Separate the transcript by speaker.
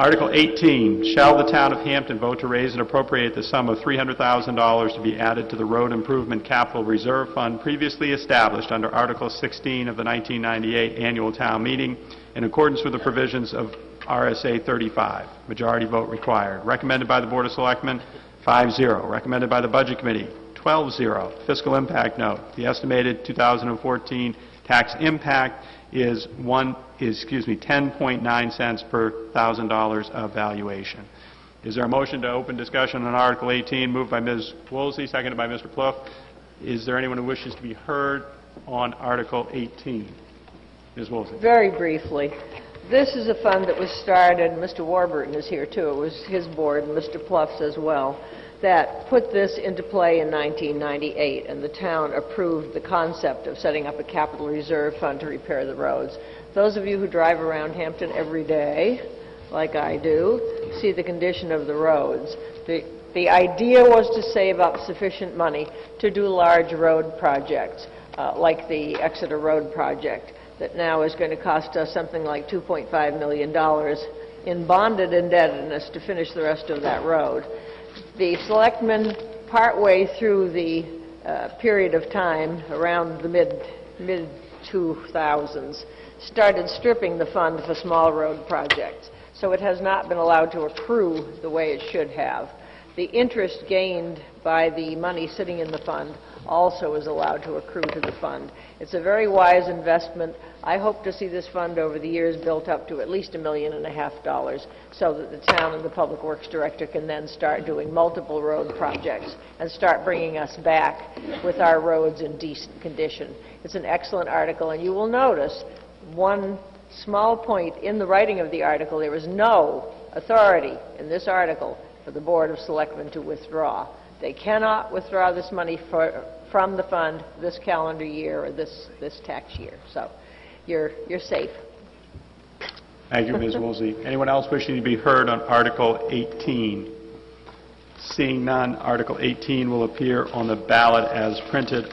Speaker 1: Article 18, shall the town of Hampton vote to raise and appropriate the sum of $300,000 to be added to the Road Improvement Capital Reserve Fund previously established under Article 16 of the 1998 Annual Town Meeting in accordance with the provisions of RSA 35. Majority vote required. Recommended by the Board of Selectmen, 5-0. Recommended by the Budget Committee, 12-0. Fiscal impact note, the estimated 2014 tax impact is one, is, excuse me, 10.9 cents per thousand dollars of valuation. Is there a motion to open discussion on Article 18, moved by Ms. Woolsey, seconded by Mr. Plouffe? Is there anyone who wishes to be heard on Article 18? Ms. Woolsey?
Speaker 2: Very briefly, this is a fund that was started, Mr. Warburton is here too, it was his board, and Mr. Plouffe's as well, that put this into play in 1998, and the town approved the concept of setting up a capital reserve fund to repair the roads. Those of you who drive around Hampton every day, like I do, see the condition of the roads. The, the idea was to save up sufficient money to do large road projects, uh, like the Exeter Road project, that now is going to cost us something like $2.5 million in bonded indebtedness to finish the rest of that road. The selectmen, partway through the uh, period of time, around the mid, mid-2000s, started stripping the fund for small road projects. So it has not been allowed to accrue the way it should have. The interest gained by the money sitting in the fund also is allowed to accrue to the fund. It's a very wise investment. I hope to see this fund over the years built up to at least a million and a half dollars so that the town and the Public Works Director can then start doing multiple road projects and start bringing us back with our roads in decent condition. It's an excellent article, and you will notice one small point in the writing of the article, there is no authority in this article for the Board of Selectmen to withdraw. They cannot withdraw this money for, from the fund this calendar year or this, this tax year. So you're, you're safe.
Speaker 1: Thank you, Ms. Woolsey. Anyone else wishing to be heard on Article 18? Seeing none, Article 18 will appear on the ballot as printed